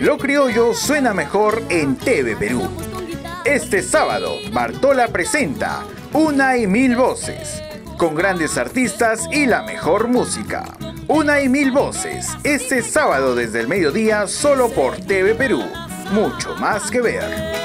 Lo criollo suena mejor en TV Perú. Este sábado, Bartola presenta Una y Mil Voces, con grandes artistas y la mejor música. Una y Mil Voces, este sábado desde el mediodía solo por TV Perú. Mucho más que ver.